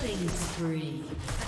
Killing spree.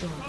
Destroyed.